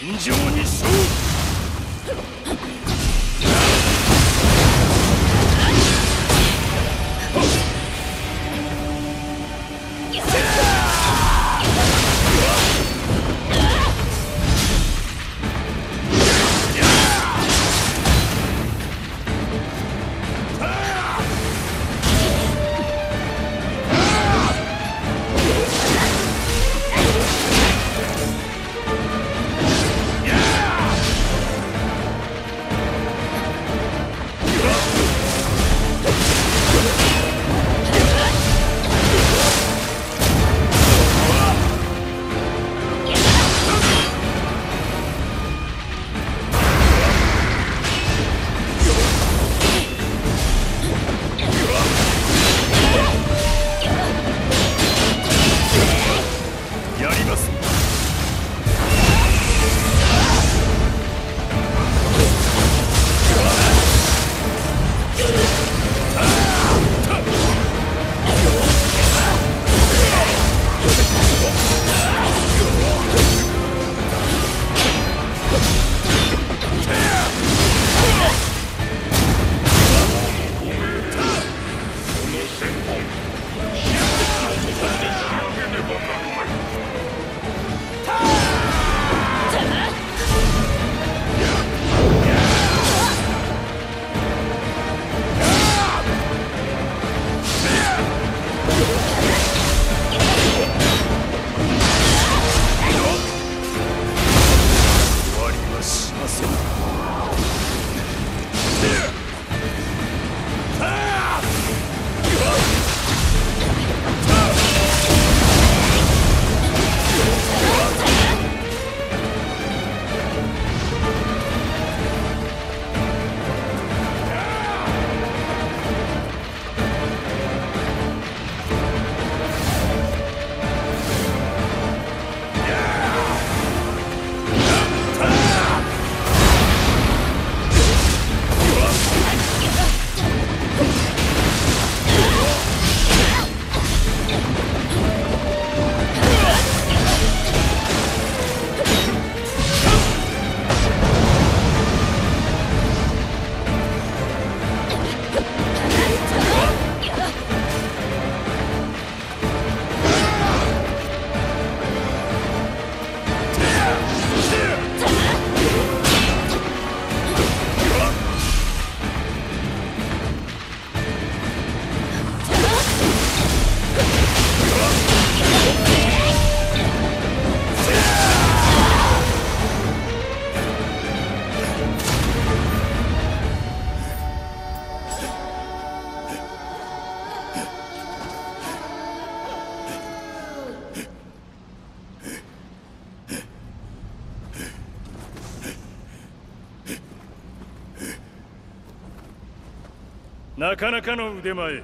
尋常に勝負なかなかの腕前。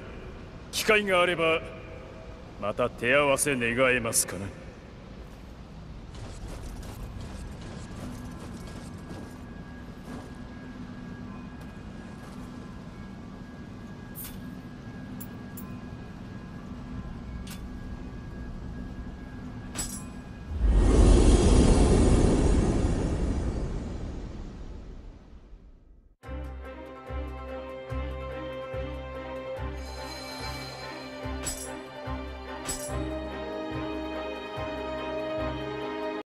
機会があればまた手合わせ願えますかな